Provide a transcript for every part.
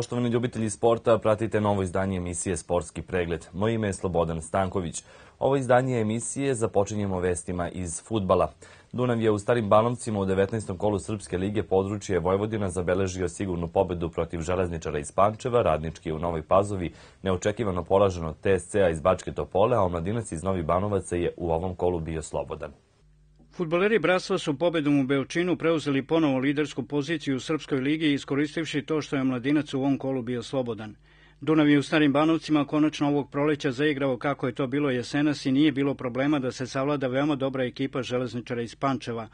Poštovani ljubitelji sporta, pratite novo izdanje emisije Sportski pregled. Moje ime je Slobodan Stanković. Ovo izdanje emisije započinjemo vestima iz futbala. Dunav je u Starim Banovcima u 19. kolu Srpske lige područje Vojvodina zabeležio sigurnu pobedu protiv železničara iz Pančeva, radnički u Novoj Pazovi, neočekivano polaženo TSC-a iz Bačke Topole, a omladinac iz Novi Banovaca je u ovom kolu bio slobodan. Futboleri Bratstva su pobedom u Beočinu preuzeli ponovo lidersku poziciju u Srpskoj ligi iskoristivši to što je mladinac u ovom kolu bio slobodan. Dunav je u Starim Banovcima konačno ovog proleća zaigrao kako je to bilo jesenas i nije bilo problema da se savlada veoma dobra ekipa železničara iz Pančeva.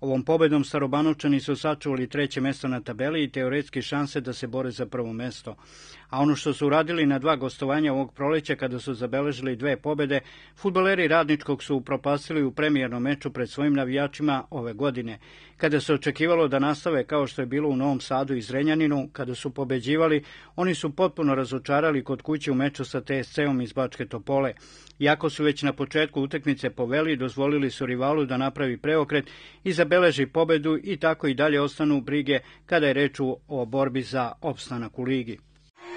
Ovom pobedom Starobanovčani su sačuvali treće mesto na tabeli i teoretski šanse da se bore za prvo mesto. A ono što su uradili na dva gostovanja ovog proleća kada su zabeležili dve pobede, futboleri Radničkog su upropastili u premijernom meču pred svojim navijačima ove godine. Kada se očekivalo da nastave kao što je bilo u Novom Sadu i Zrenjaninu, kada su pobeđivali, oni su potpuno razočarali kod kuće u meču sa TSC-om iz Bačke Topole. Iako su već na početku utakmice poveli, dozvolili su rivalu da napravi preokret i zabeleži pobedu i tako i dalje ostanu brige kada je reč o borbi za opstanak u ligi.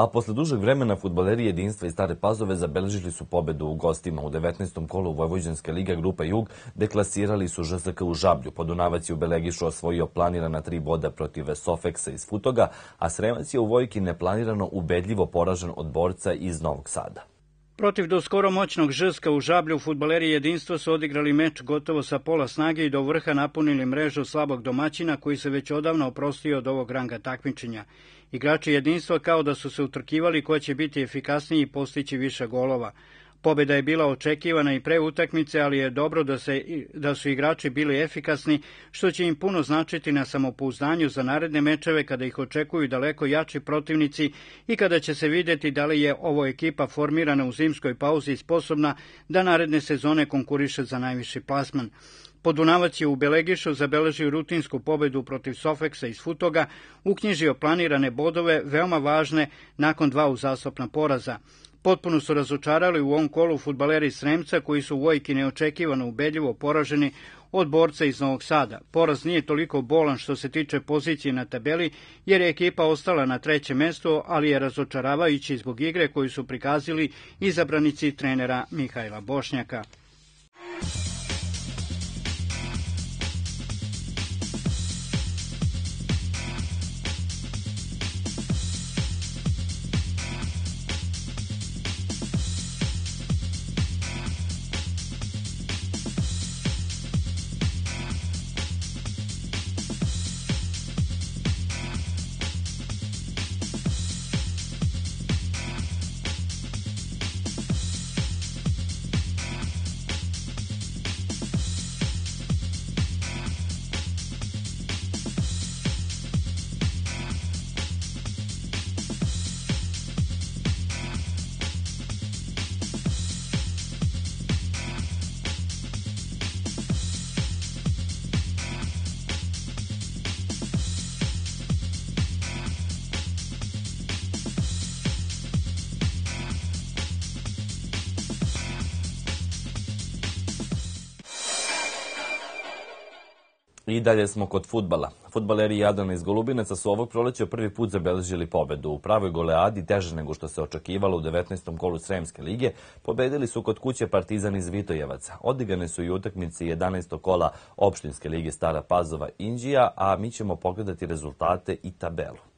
a posle dužeg vremena futboleri jedinstva i Stare Pazove zabeležili su pobedu u gostima. U 19. kolu Vojvođanske liga Grupa Jug deklasirali su ŽSK u Žablju. Podunavac je u Belegišu osvojio planirana tri boda protiv Sofeksa iz Futoga, a Sremac je u Vojki neplanirano ubedljivo poražen od borca iz Novog Sada. Protiv do skoro moćnog Žska u Žablju futbaleri jedinstva su odigrali meč gotovo sa pola snage i do vrha napunili mrežu slabog domaćina koji se već odavno oprostio od ovog ranga takmičenja. Igrači jedinstva kao da su se utrkivali ko će biti efikasniji i postići više golova. Pobeda je bila očekivana i pre utakmice, ali je dobro da, se, da su igrači bili efikasni, što će im puno značiti na samopouzdanju za naredne mečeve kada ih očekuju daleko jači protivnici i kada će se videti da li je ovo ekipa formirana u zimskoj pauzi sposobna da naredne sezone konkuriše za najviši plasman. Podunavac je u Belegišu zabeležio rutinsku pobedu protiv Sofeksa iz Futoga, uknjižio planirane bodove, veoma važne, nakon dva uzastopna poraza. Potpuno su razočarali u ovom kolu futbaleri Sremca, koji su u Vojki neočekivano ubedljivo poraženi od borca iz Novog Sada. Poraz nije toliko bolan što se tiče pozicije na tabeli, jer je ekipa ostala na trećem mestu, ali je razočaravajući zbog igre koju su prikazili izabranici trenera Mihajla Bošnjaka. I dalje smo kod futbala. Futbaleri Jadana iz Golubinaca su ovog proleća prvi put zabeležili pobedu. U pravoj goleadi, teže nego što se očekivalo u 19. kolu Sremske lige, pobedili su kod kuće Partizan iz Vitojevaca. Odigane su i utakmice 11. kola opštinske lige Stara Pazova Indija, a mi ćemo pogledati rezultate i tabelu.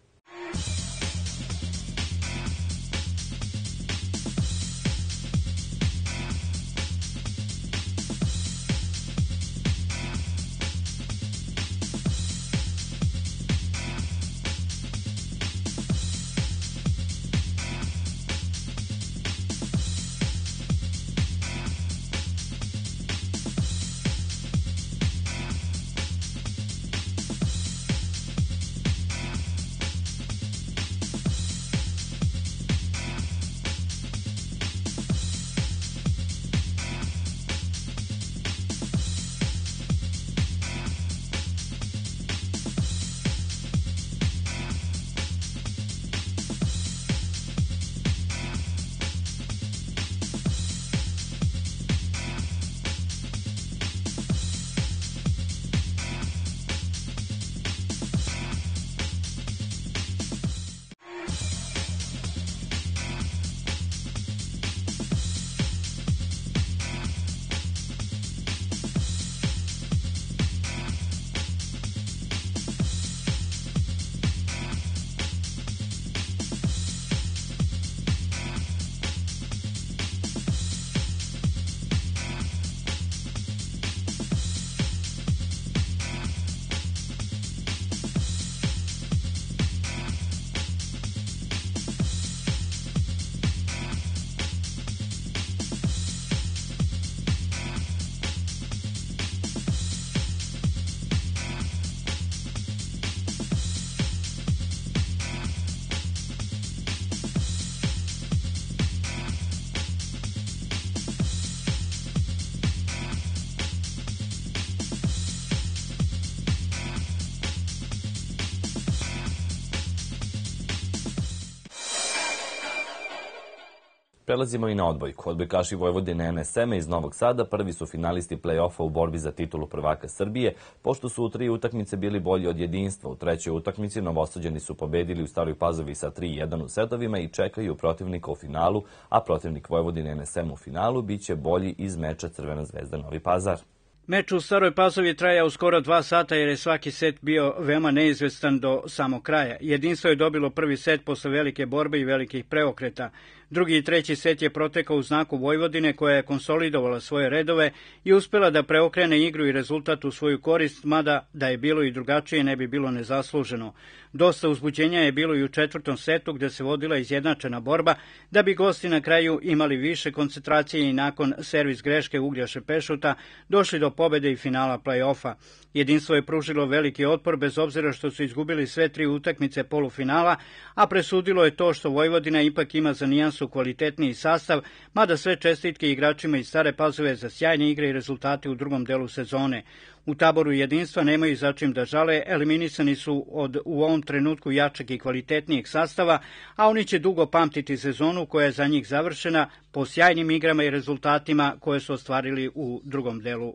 Prelazimo i na odbojku. Odbojkaši Vojvodine NSM iz Novog Sada prvi su finalisti play-offa u borbi za titulu prvaka Srbije, pošto su u tri utakmice bili bolji od jedinstva. U trećoj utakmici novosađeni su pobedili u Staroj Pazovi sa 3-1 u setovima i čekaju protivnika u finalu, a protivnik Vojvodine NSM u finalu biće bolji iz meča Crvena zvezda Novi Pazar. Meč u Staroj Pazovi trajao skoro dva sata jer je svaki set bio veoma neizvestan do samog kraja. Jedinstvo je dobilo prvi set posle velike borbe i velikih preokreta. Drugi i treći set je protekao u znaku Vojvodine koja je konsolidovala svoje redove i uspela da preokrene igru i rezultat u svoju korist, mada da je bilo i drugačije ne bi bilo nezasluženo. Dosta uzbuđenja je bilo i u četvrtom setu gde se vodila izjednačena borba, da bi gosti na kraju imali više koncentracije i nakon servis greške Ugljaše Pešuta došli do pobede i finala play-offa. Jedinstvo je pružilo veliki otpor bez obzira što su izgubili sve tri utakmice polufinala, a presudilo je to što Vojvodina ipak ima za nijansu kvalitetniji sastav, mada sve čestitke igračima iz Stare Pazove za sjajne igre i rezultate u drugom delu sezone. U taboru jedinstva nemaju začim da žale, eliminisani su od u ovom trenutku jačeg i kvalitetnijeg sastava, a oni će dugo pamtiti sezonu koja je za njih završena po sjajnim igrama i rezultatima koje su ostvarili u drugom delu e,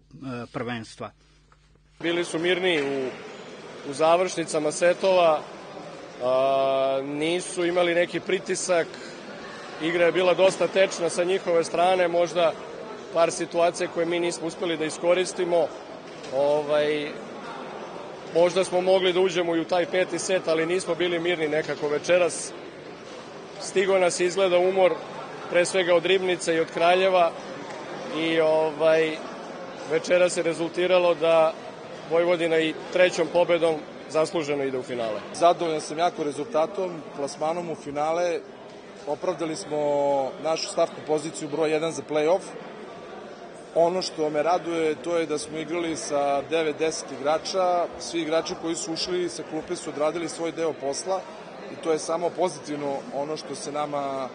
prvenstva. Bili su mirni u, u završnicama setova, a, nisu imali neki pritisak, igra je bila dosta tečna sa njihove strane, možda par situacija koje mi nismo uspeli da iskoristimo. Ovaj, možda smo mogli da uđemo i u taj peti set, ali nismo bili mirni nekako večeras. Stigo nas izgleda umor, pre svega od Ribnice i od Kraljeva i ovaj, večeras je rezultiralo da Vojvodina i trećom pobedom zasluženo ide u finale. Zadovoljan sam jako rezultatom, plasmanom u finale. Opravdali smo našu startnu poziciju broj 1 za play-off. Ono što me raduje to je da smo igrali sa 9-10 igrača. Svi igrači koji su ušli sa klupe su odradili svoj deo posla i to je samo pozitivno ono što se nama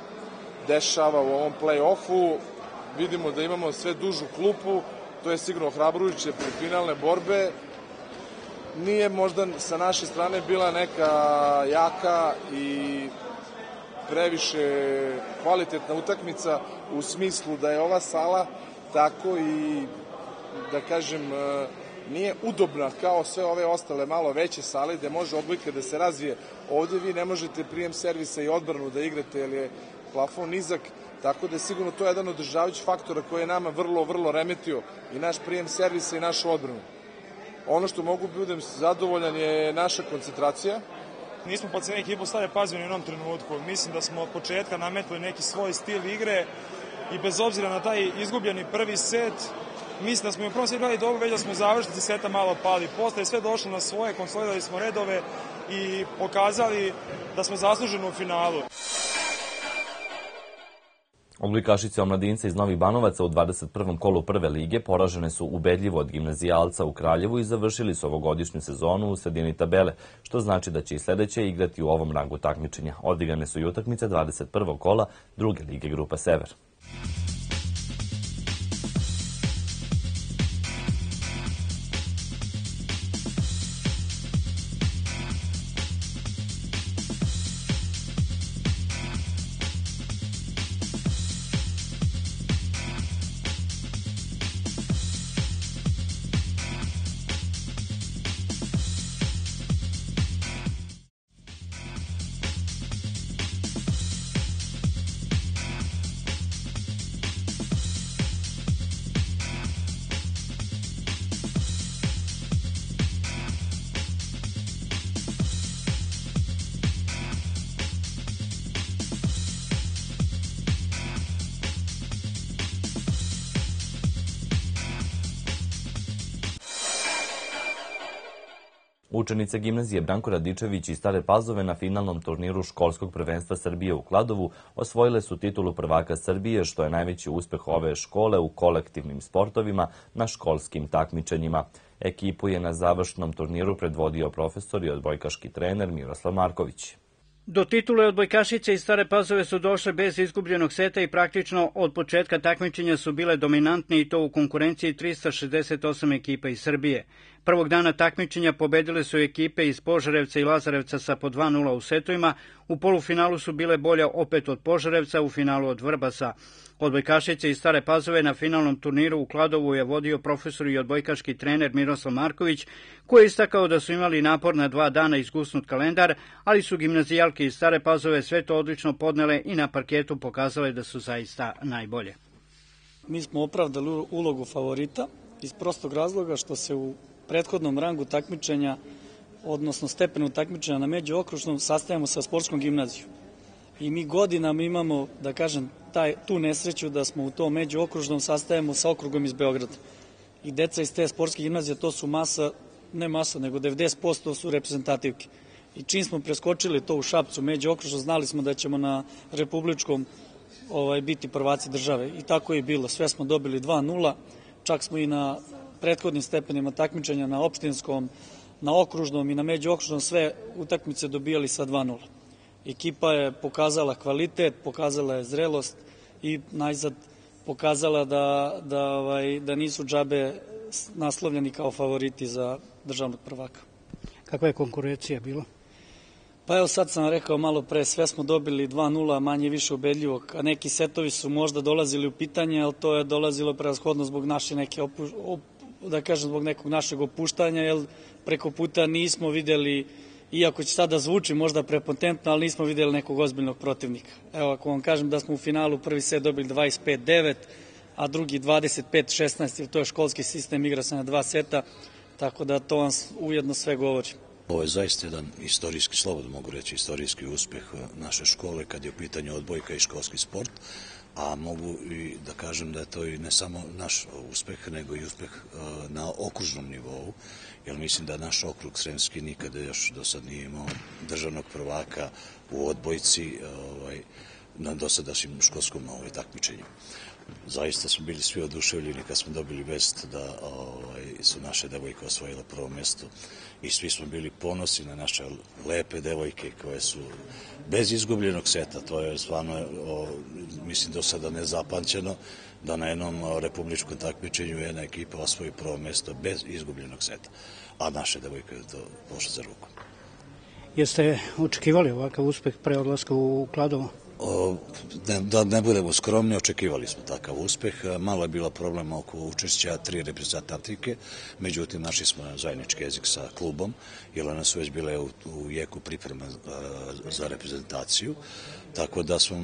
dešava u ovom play-offu. Vidimo da imamo sve dužu klupu, to je sigurno hrabrujuće pre finalne borbe. Nije možda sa naše strane bila neka jaka i previše kvalitetna utakmica u smislu da je ova sala tako i da kažem nije udobna kao sve ove ostale malo veće sale gde može odbojka da se razvije. Ovde vi ne možete prijem servisa i odbranu da igrate jer je plafon nizak, tako da je sigurno to jedan od državajućih faktora koji je nama vrlo, vrlo remetio i naš prijem servisa i našu odbranu. Ono što mogu budem zadovoljan je naša koncentracija. Nismo se ekipu stave pazili u jednom trenutku. Mislim da smo od početka nametili neki svoj stil igre i bez obzira na taj izgubljeni prvi set, mislim da smo i u prvom setu gledali dobro, već da smo završnici seta malo pali. Posle je sve došlo na svoje, konsolidali smo redove i pokazali da smo zasluženi u finalu. Odbojkašice omladinca iz Novih Banovaca u 21. kolu prve lige poražene su ubedljivo od gimnazijalca u Kraljevu i završili su ovogodišnju sezonu u sredini tabele, što znači da će i sledeće igrati u ovom rangu takmičenja. Odigrane su i utakmice 21. kola druge lige Grupa Sever. Učenice gimnazije Branko Radičević i Stare Pazove na finalnom turniru školskog prvenstva Srbije u Kladovu osvojile su titulu prvaka Srbije, što je najveći uspeh ove škole u kolektivnim sportovima na školskim takmičenjima. Ekipu je na završnom turniru predvodio profesor i odbojkaški trener Miroslav Marković. Do titule odbojkašice iz Stare Pazove su došle bez izgubljenog seta i praktično od početka takmičenja su bile dominantne i to u konkurenciji 368 ekipa iz Srbije. Prvog dana takmičenja pobedile su ekipe iz Požarevca i Lazarevca sa po 2-0 u setovima, u polufinalu su bile bolja opet od Požarevca, u finalu od Vrbasa. Odbojkašice iz Stare Pazove na finalnom turniru u Kladovu je vodio profesor i odbojkaški trener Miroslav Marković, koji je istakao da su imali napor na dva dana izgusnut kalendar, ali su gimnazijalke iz Stare Pazove sve to odlično podnele i na parketu pokazale da su zaista najbolje. Mi smo opravdali ulogu favorita iz prostog razloga što se u prethodnom rangu takmičenja, odnosno stepenu takmičenja na međuokružnom, sastajamo sa sportskom gimnazijom. I mi godinama imamo, da kažem, taj, tu nesreću da smo u tom međuokružnom sastajemo sa okrugom iz Beograda. I deca iz te sportske gimnazije, to su masa, ne masa, nego 90% su reprezentativke. I čim smo preskočili to u Šapcu međuokružno, znali smo da ćemo na republičkom ovaj, biti prvaci države. I tako je bilo. Sve smo dobili 2-0, čak smo i na prethodnim stepenima takmičenja na opštinskom, na okružnom i na međuokružnom sve utakmice dobijali sa 2-0. Ekipa je pokazala kvalitet, pokazala je zrelost i najzad pokazala da, da, ovaj, da nisu džabe naslovljeni kao favoriti za državnog prvaka. Kakva je konkurencija bila? Pa evo sad sam rekao malo pre, sve smo dobili 2-0, manje više ubedljivo, a neki setovi su možda dolazili u pitanje, ali to je dolazilo prevashodno zbog naše neke opu, op, da kažem, zbog nekog našeg opuštanja, jer preko puta nismo videli, iako će sada zvuči možda prepotentno, ali nismo videli nekog ozbiljnog protivnika. Evo, ako vam kažem da smo u finalu prvi set dobili 25-9, a drugi 25-16, jer to je školski sistem, igra se na dva seta, tako da to vam ujedno sve govori. Ovo je zaista jedan istorijski, slobodno mogu reći, istorijski uspeh naše škole kad je u pitanju odbojka i školski sport a mogu i da kažem da je to i ne samo naš uspeh, nego i uspeh na okružnom nivou, jer mislim da naš okrug Sremski nikada još do sad nije imao državnog prvaka u odbojci ovaj, na dosadašnjim školskom ovaj, takmičenju. Zaista smo bili svi oduševljeni kad smo dobili vest da ovaj, su naše devojke osvojile prvo mesto i svi smo bili ponosni na naše lepe devojke koje su bez izgubljenog seta, to je stvarno, o, mislim, do sada nezapamćeno da na jednom republičkom takmičenju jedna ekipa osvoji prvo mesto bez izgubljenog seta, a naše devojke je to pošlo za ruku. Jeste očekivali ovakav uspeh pre odlaska u Kladovo? Da ne budemo skromni, očekivali smo takav uspeh. Malo je bilo problema oko učešća tri reprezentativke, međutim našli smo zajednički jezik sa klubom, jer one su već bile u jeku priprema za reprezentaciju, tako da smo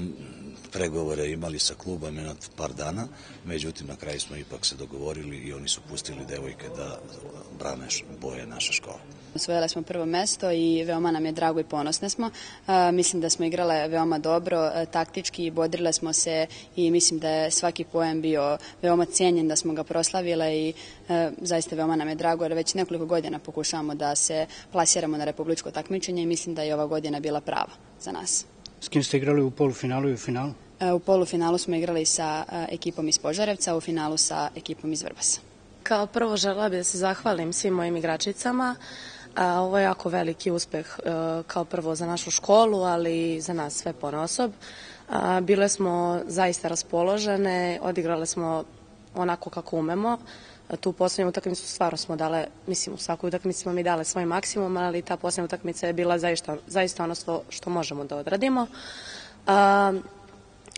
pregovore imali sa klubom na par dana, međutim na kraju smo ipak se dogovorili i oni su pustili devojke da brane boje naše škole. Osvojile smo prvo mesto i veoma nam je drago i ponosne smo. E, mislim da smo igrale veoma dobro, e, taktički bodrile smo se i mislim da je svaki pojem bio veoma cijenjen, da smo ga proslavile i e, zaista veoma nam je drago jer već nekoliko godina pokušavamo da se plasiramo na republičko takmičenje i mislim da je ova godina bila prava za nas. S kim ste igrali u polufinalu i u finalu? U polufinalu smo igrali sa ekipom iz Požarevca, u finalu sa ekipom iz Vrbasa. Kao prvo žela bih da se zahvalim svim mojim igračicama. Ovo je jako veliki uspeh kao prvo za našu školu, ali i za nas sve ponosob. Bile smo zaista raspoložene, odigrale smo onako kako umemo. Tu poslednju utakmicu stvarno smo dale, mislim u svakoj utakmici smo mi dale svoj maksimum, ali ta poslednja utakmica je bila zaista, zaista ono što, što možemo da odradimo. A,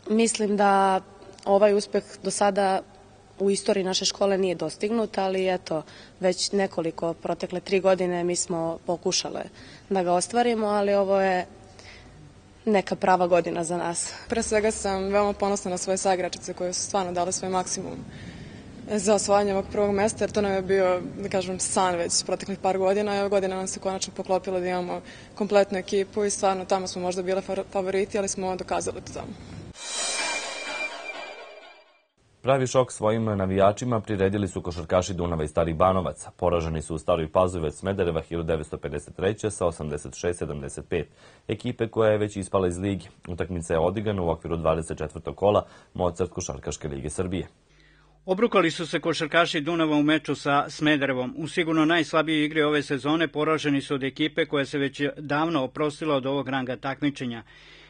mislim da ovaj uspeh do sada u istoriji naše škole nije dostignut, ali eto, već nekoliko protekle tri godine mi smo pokušale da ga ostvarimo, ali ovo je neka prava godina za nas. Pre svega sam veoma ponosna na svoje sagračice koje su stvarno dale svoj maksimum za osvajanje ovog prvog mesta, jer to nam je bio, da kažem, san već proteklih par godina ove godine nam se konačno poklopilo da imamo kompletnu ekipu i stvarno tamo smo možda bile favoriti, ali smo dokazali to tamo. Pravi šok svojim navijačima priredili su košarkaši Dunava i Stari Banovac. Poraženi su u Staroj Pazovec Smedereva 1953. sa 86-75. Ekipe koja je već ispala iz ligi. Utakmica je odigrana u okviru 24. kola Mozart Košarkaške lige Srbije. Obrukali su se košarkaši Dunava u meču sa Smederevom. U sigurno najslabije igre ove sezone poraženi su od ekipe koja se već davno oprostila od ovog ranga takmičenja.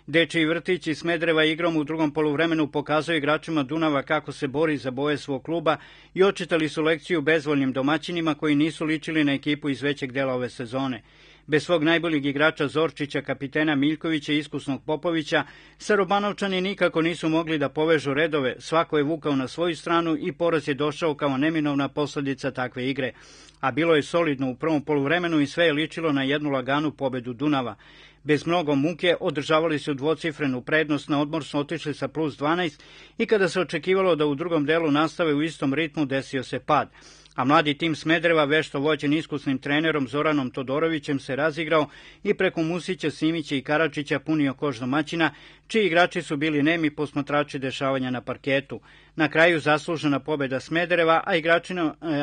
Dečiji vrtić iz Smedreva igrom u drugom poluvremenu pokazao igračima Dunava kako se bori za boje svog kluba i očitali su lekciju bezvoljnim domaćinima koji nisu ličili na ekipu iz većeg dela ove sezone. Bez svog najboljeg igrača Zorčića, kapitena Miljkovića i iskusnog Popovića, Sarobanovčani nikako nisu mogli da povežu redove, svako je vukao na svoju stranu i poraz je došao kao neminovna posledica takve igre. A bilo je solidno u prvom poluvremenu i sve je ličilo na jednu laganu pobedu Dunava. Bez mnogo muke održavali su dvocifrenu prednost, na odmor su otišli sa plus 12 i kada se očekivalo da u drugom delu nastave u istom ritmu desio se pad a mladi tim Smedreva, vešto vođen iskusnim trenerom Zoranom Todorovićem, se razigrao i preko Musića, Simića i Karačića punio koš domaćina, čiji igrači su bili nemi posmatrači dešavanja na parketu. Na kraju zaslužena pobeda Smedereva, a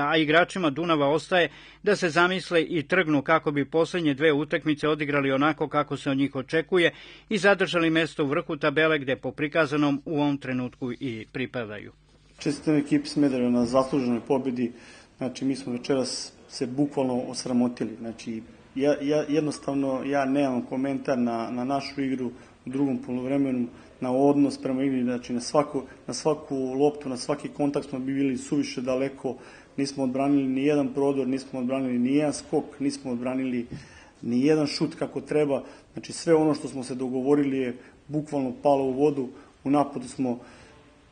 a igračima Dunava ostaje da se zamisle i trgnu kako bi poslednje dve utakmice odigrali onako kako se od njih očekuje i zadržali mesto u vrhu tabele gde po prikazanom u ovom trenutku i pripadaju. Čestitam ekipi Smedereva na zasluženoj pobedi Znači, mi smo večeras se bukvalno osramotili. Znači, ja, ja, jednostavno, ja nemam komentar na, na našu igru u drugom polovremenu, na odnos prema igri, znači na svaku, na svaku loptu, na svaki kontakt smo bili suviše daleko, nismo odbranili ni jedan prodor, nismo odbranili ni jedan skok, nismo odbranili ni jedan šut kako treba, znači sve ono što smo se dogovorili je bukvalno palo u vodu, u napadu smo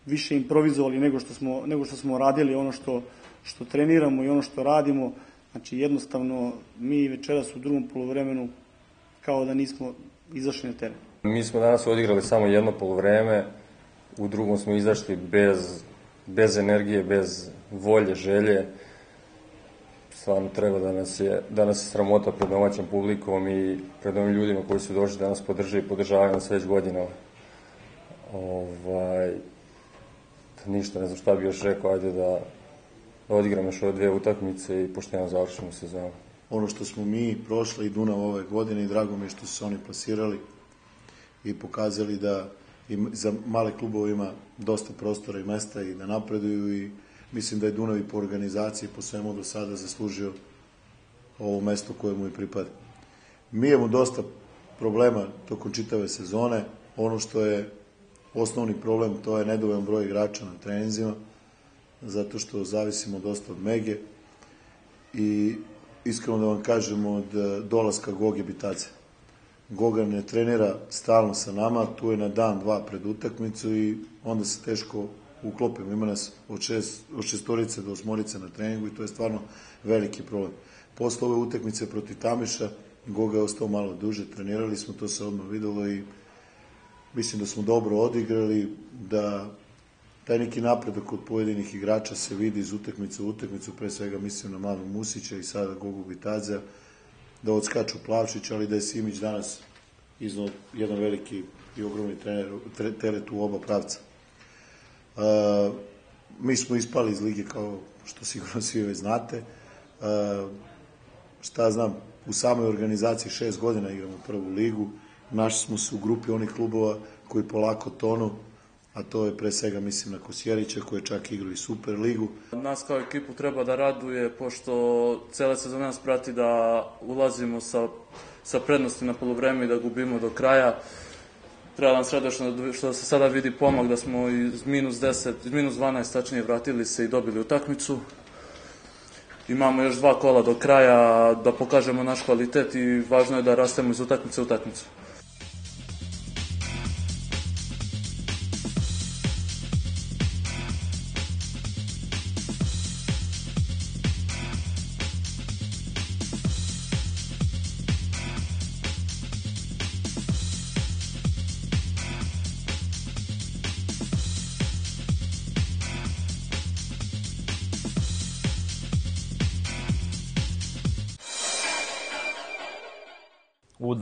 više improvizovali nego što smo, nego što smo radili ono što, što treniramo i ono što radimo, znači jednostavno mi večeras u drugom polovremenu kao da nismo izašli na teren. Mi smo danas odigrali samo jedno polovreme, u drugom smo izašli bez, bez energije, bez volje, želje. Stvarno treba da nas je, da nas je sramota pred domaćom publikom i pred ovim ljudima koji su došli da nas podrže i podržavaju nas već godinama. Ovaj, ništa, ne znam šta bi još rekao, ajde da, odigramo još ove dve utakmice i pošteno završimo sezonu. Ono što smo mi prošli i Dunav ove godine i drago mi je što su se oni plasirali i pokazali da i za male klubove ima dosta prostora i mesta i da napreduju i mislim da je Dunav i po organizaciji po svemu do sada zaslužio ovo mesto koje mu i pripada. Mi imamo dosta problema tokom čitave sezone. Ono što je osnovni problem to je nedovoljan broj igrača na treninzima zato što zavisimo dosta od Mege i iskreno da vam kažem od e, dolaska Goge Bitace. Goga ne trenira stalno sa nama, tu je na dan, dva pred utakmicu i onda se teško uklopimo. Ima nas od, šest, od šestorice do osmorice na treningu i to je stvarno veliki problem. Posle ove utakmice protiv Tamiša, Goga je ostao malo duže, trenirali smo, to se odmah videlo i mislim da smo dobro odigrali, da taj neki napredak od pojedinih igrača se vidi iz utakmice u utakmicu, pre svega mislim na Mladen Musića i sada Gogu Bitadza, da odskaču Plavšić, ali da je Simić danas iznao jedan veliki i ogromni trener, teret u oba pravca. Uh, mi smo ispali iz lige kao što sigurno svi već znate. Uh, šta znam, u samoj organizaciji šest godina igramo prvu ligu. Našli smo se u grupi onih klubova koji polako tonu, a to je pre svega mislim na Kosjerića koji je čak igrao i Super ligu. Nas kao ekipu treba da raduje pošto cele sezone nas prati da ulazimo sa, sa prednosti na polovreme i da gubimo do kraja. Treba nam sreda što, što se sada vidi pomak da smo iz minus 10, iz minus 12 tačnije vratili se i dobili utakmicu. Imamo još dva kola do kraja da pokažemo naš kvalitet i važno je da rastemo iz utakmice u utakmicu.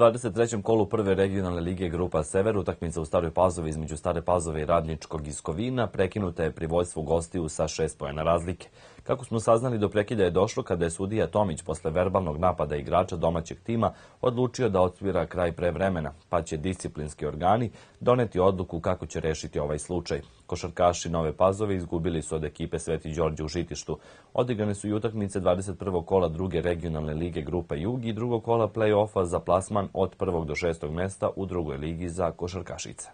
23. kolu prve regionalne lige Grupa Sever utakmica u Staroj Pazovi između Stare Pazove i Radničkog iz Kovina prekinuta je pri vojstvu gostiju sa šest pojena razlike. Kako smo saznali, do prekida je došlo kada je sudija Tomić posle verbalnog napada igrača domaćeg tima odlučio da otvira kraj pre vremena, pa će disciplinski organi doneti odluku kako će rešiti ovaj slučaj. Košarkaši Nove Pazove izgubili su od ekipe Sveti Đorđe u Žitištu. Odigrane su i utakmice 21. kola druge regionalne lige Grupa Jug i drugog kola play-offa za plasman od prvog do šestog mesta u drugoj ligi za košarkašice.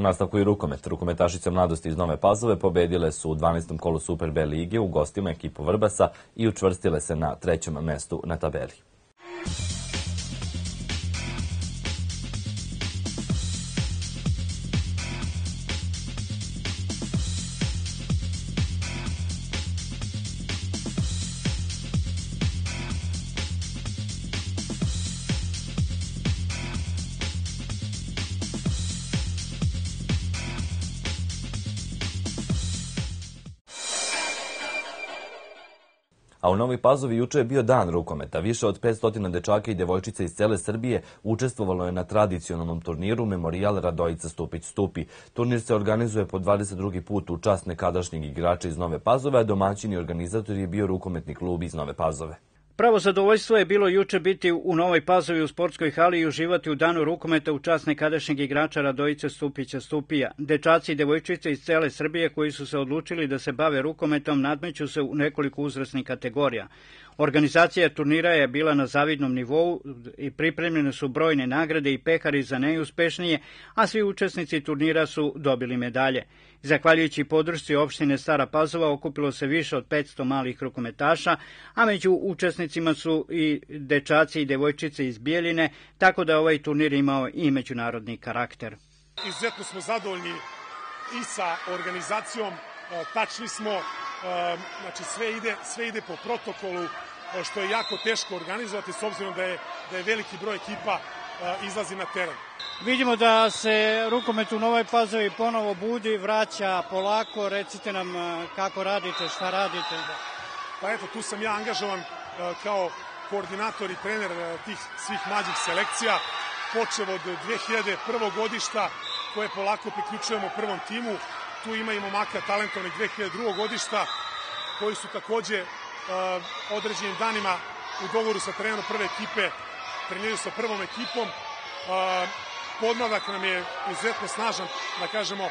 U nastavku i rukomet. Rukometašice mladosti iz Nove Pazove pobedile su u 12. kolu Super B lige u gostima ekipu Vrbasa i učvrstile se na trećem mestu na tabeli. U Novoj Pazovi juče je bio dan rukometa. Više od 500 dečaka i devojčica iz cele Srbije učestvovalo je na tradicionalnom turniru Memorial Radojica Stupić Stupi. Turnir se organizuje po 22. put u čast nekadašnjeg igrača iz Nove Pazove, a domaćini organizator je bio rukometni klub iz Nove Pazove. Pravo zadovoljstvo je bilo juče biti u Novoj Pazovi u sportskoj hali i uživati u danu rukometa u čast nekadašnjeg igrača Radojice Stupića Stupija. Dečaci i devojčice iz cele Srbije koji su se odlučili da se bave rukometom nadmeću se u nekoliko uzrasnih kategorija. Organizacija turnira je bila na zavidnom nivou i pripremljene su brojne nagrade i pekari za nejuspešnije, a svi učesnici turnira su dobili medalje. Zahvaljujući podršci opštine Stara Pazova okupilo se više od 500 malih rukometaša, a među učesnicima su i dečaci i devojčice iz Bijeljine, tako da ovaj turnir imao i međunarodni karakter. Izuzetno smo zadovoljni i sa organizacijom, tačni smo, znači sve ide, sve ide po protokolu, što je jako teško organizovati s obzirom da je, da je veliki broj ekipa izlazi na teren. Vidimo da se rukomet u Novoj Pazovi ponovo budi, vraća polako. Recite nam kako radite, šta radite. Pa eto, tu sam ja angažovan kao koordinator i trener tih svih mlađih selekcija, počeo od 2001. godišta koje polako priključujemo prvom timu. Tu ima i momaka talentovnih 2002. godišta koji su takođe određenim danima u dogovoru sa trenerom prve ekipe treniraju sa prvom ekipom. Podmladak nam je izuzetno snažan, da kažemo,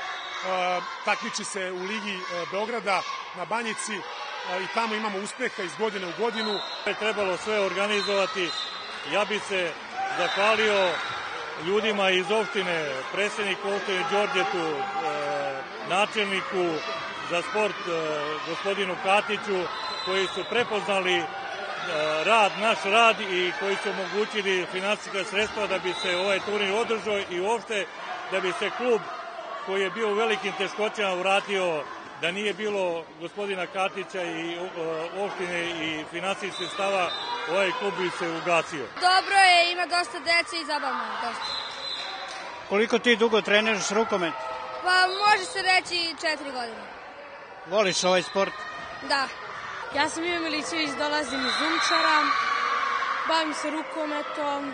takmiči se u Ligi Beograda na Banjici i tamo imamo uspeha iz godine u godinu. Je trebalo sve organizovati. Ja bi se zahvalio ljudima iz opštine, predsedniku opštine Đorđetu, načelniku za sport gospodinu Katiću, koji su prepoznali rad, naš rad i koji su omogućili finansijska sredstva da bi se ovaj turnir održao i uopšte da bi se klub koji je bio u velikim teškoćama vratio da nije bilo gospodina Katića i opštine i finansijskih stava, ovaj klub bi se ugasio. Dobro je, ima dosta dece i zabavno je dosta. Koliko ti dugo treniraš rukomet? Pa može se reći četiri godine. Voliš ovaj sport? Da. Ja sam Ime Milićević, dolazim iz Umčara, bavim se rukometom.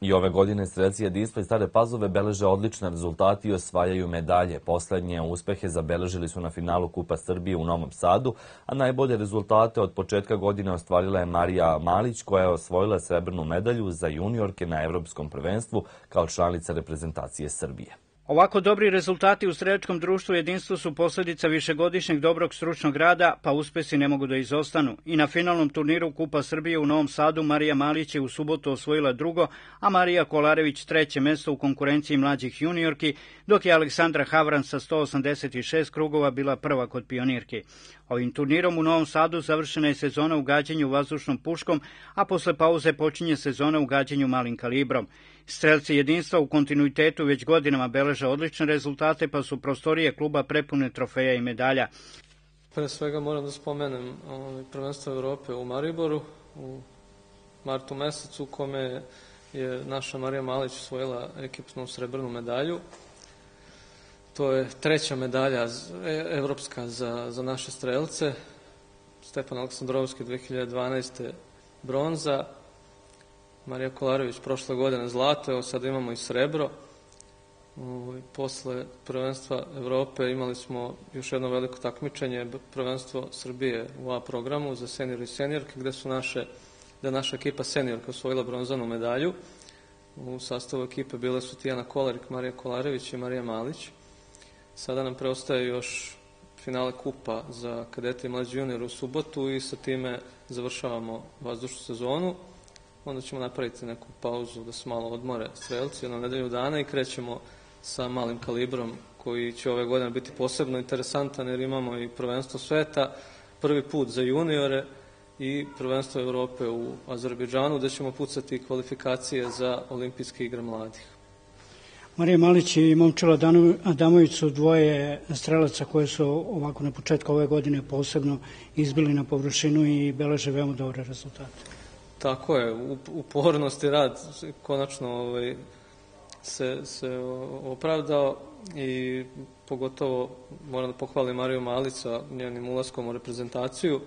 I ove godine strelci jedinstva iz Stare Pazove beleže odlične rezultati i osvajaju medalje. Poslednje uspehe zabeležili su na finalu Kupa Srbije u Novom Sadu, a najbolje rezultate od početka godine ostvarila je Marija Malić, koja je osvojila srebrnu medalju za juniorke na Evropskom prvenstvu kao članica reprezentacije Srbije. Ovako dobri rezultati u streljačkom društvu jedinstvo su posledica višegodišnjeg dobrog stručnog rada, pa uspesi ne mogu da izostanu. I na finalnom turniru Kupa Srbije u Novom Sadu Marija Malić je u subotu osvojila drugo, a Marija Kolarević treće mesto u konkurenciji mlađih juniorki, dok je Aleksandra Havran sa 186 krugova bila prva kod pionirke. Ovim turnirom u Novom Sadu završena je sezona u gađanju vazdušnom puškom, a posle pauze počinje sezona u gađanju malim kalibrom. Strelci jedinstva u kontinuitetu već godinama beleže odlične rezultate, pa su prostorije kluba prepune trofeja i medalja. Pre svega moram da spomenem ovaj, prvenstvo Evrope u Mariboru u martu mesecu u kome je naša Marija Malić osvojila ekipsnu srebrnu medalju. To je treća medalja e, evropska za, za naše strelce. Stefan Aleksandrovski 2012. bronza, Marija Kolarević prošle godine zlato, evo sad imamo i srebro. Ovaj, posle prvenstva Evrope imali smo još jedno veliko takmičenje, prvenstvo Srbije u A programu za senior i seniorke, gde su naše, gde naša ekipa seniorka osvojila bronzanu medalju. U sastavu ekipe bile su Tijana Kolarik, Marija Kolarević i Marija Malić. Sada nam preostaje još finale kupa za kadete i mlađi junior u subotu i sa time završavamo vazdušnu sezonu onda ćemo napraviti neku pauzu da se malo odmore strelci na nedelju dana i krećemo sa malim kalibrom koji će ove godine biti posebno interesantan jer imamo i prvenstvo sveta, prvi put za juniore i prvenstvo Evrope u Azerbejdžanu gde ćemo pucati kvalifikacije za olimpijske igre mladih. Marija Malić i Momčila Adamović su dvoje strelaca koje su ovako na početku ove godine posebno izbili na površinu i beleže veoma dobre rezultate. Tako je, upornost i rad konačno ovaj, se, se opravdao i pogotovo moram da pohvalim Mariju Malić sa njenim ulaskom u reprezentaciju.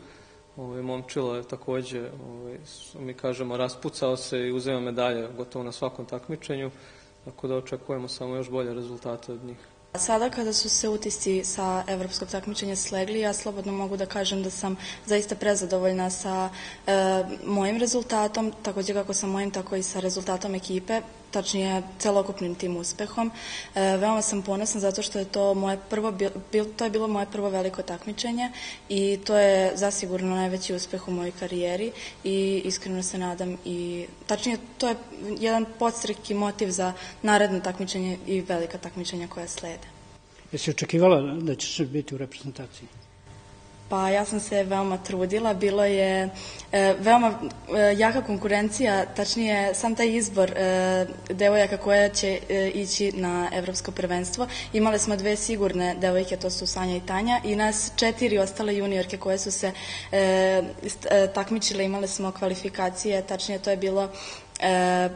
Ovaj, momčilo je takođe, ovaj, mi kažemo, raspucao se i uzema medalje gotovo na svakom takmičenju, tako da očekujemo samo još bolje rezultate od njih. Sada kada su se utisci sa evropskog takmičenja slegli, ja slobodno mogu da kažem da sam zaista prezadovoljna sa e, mojim rezultatom, takođe kako sa mojim, tako i sa rezultatom ekipe, tačnije celokupnim tim uspehom. E, veoma sam ponosna zato što je to moje prvo, bil, to je bilo moje prvo veliko takmičenje i to je zasigurno najveći uspeh u mojoj karijeri i iskreno se nadam i tačnije to je jedan podstrek i motiv za naredno takmičenje i velika takmičenja koja slede. Jesi očekivala da ćeš biti u reprezentaciji? Pa ja sam se veoma trudila, bilo je e, veoma e, jaka konkurencija, tačnije sam taj izbor e, devojaka koja će e, ići na evropsko prvenstvo. Imali smo dve sigurne devojke, to su Sanja i Tanja i nas četiri ostale juniorke koje su se e, e, takmičile, imali smo kvalifikacije, tačnije to je bilo e,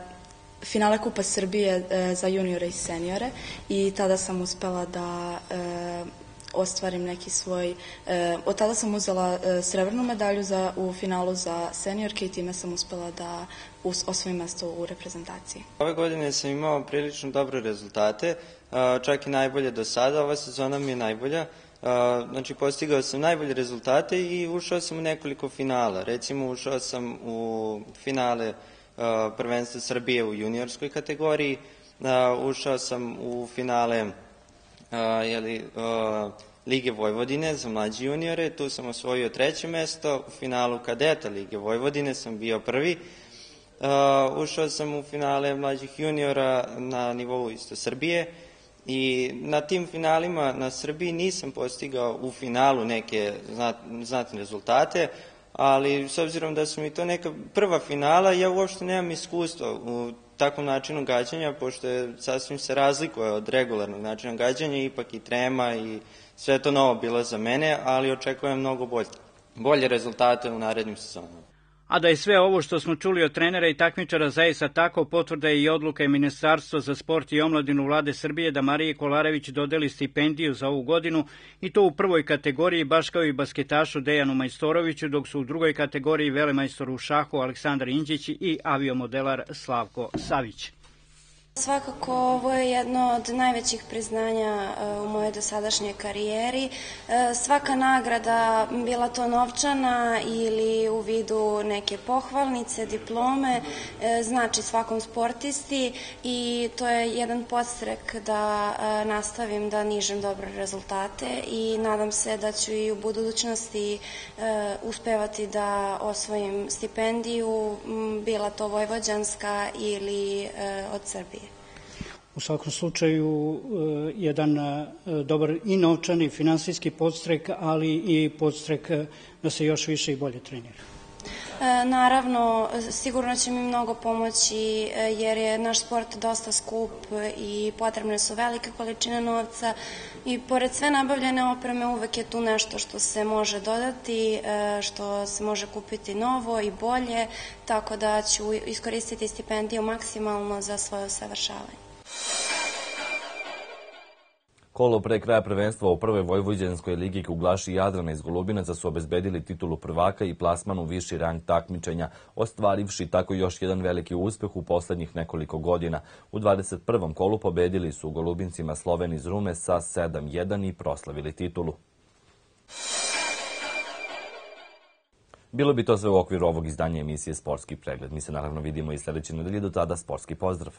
finale Kupa Srbije e, za juniore i seniore. I tada sam uspela da e, ostvarim neki svoj... E, od tada sam uzela e, srebrnu medalju za, u finalu za seniorke i time sam uspela da us, osvojim mesto u reprezentaciji. Ove godine sam imao prilično dobre rezultate, e, čak i najbolje do sada. Ova sezona mi je najbolja. Uh, znači postigao sam najbolje rezultate i ušao sam u nekoliko finala. Recimo ušao sam u finale uh, prvenstva Srbije u juniorskoj kategoriji, ušao sam u finale jeli, Lige Vojvodine za mlađi juniore, tu sam osvojio treće mesto, u finalu kadeta Lige Vojvodine sam bio prvi, ušao sam u finale mlađih juniora na nivou isto Srbije i na tim finalima na Srbiji nisam postigao u finalu neke znat, znatne rezultate, ali s obzirom da su mi to neka prva finala, ja uopšte nemam iskustva u takvom načinu gađanja, pošto je sasvim se razlikuje od regularnog načina gađanja, ipak i trema i sve to novo bilo za mene, ali očekujem mnogo bolje, bolje rezultate u narednim sezonama. A da je sve ovo što smo čuli od trenera i takmičara zaista tako, potvrda je i odluka Ministarstva za sport i omladinu vlade Srbije da Mariji Kolarević dodeli stipendiju za ovu godinu i to u prvoj kategoriji baš kao i basketašu Dejanu Majstoroviću, dok su u drugoj kategoriji velemajstor u šahu Aleksandar Inđić i aviomodelar Slavko Savić. Svakako ovo je jedno od najvećih priznanja e, u mojoj dosadašnjoj karijeri. E, svaka nagrada, bila to novčana ili u vidu neke pohvalnice, diplome, e, znači svakom sportisti i to je jedan podstrek da nastavim da nižem dobre rezultate i nadam se da ću i u budućnosti uspevati da osvojim stipendiju, bila to vojvođanska ili od Srbije. U svakom slučaju e, jedan e, dobar i novčani finansijski podstrek, ali i podstrek e, da se još više i bolje trenira. Naravno, sigurno će mi mnogo pomoći jer je naš sport dosta skup i potrebne su velike količine novca i pored sve nabavljene opreme uvek je tu nešto što se može dodati, što se može kupiti novo i bolje, tako da ću iskoristiti stipendiju maksimalno za svoje usavršavanje. Kolo pre kraja prvenstva u prvoj Vojvođanskoj ligi Kuglaši Jadrana iz Golubinaca su obezbedili titulu prvaka i plasman u viši rang takmičenja, ostvarivši tako još jedan veliki uspeh u poslednjih nekoliko godina. U 21. kolu pobedili su Golubincima Sloveni iz Rume sa 7-1 i proslavili titulu. Bilo bi to sve u okviru ovog izdanja emisije Sportski pregled. Mi se naravno vidimo i sledeće nedelje. Do tada sportski pozdrav.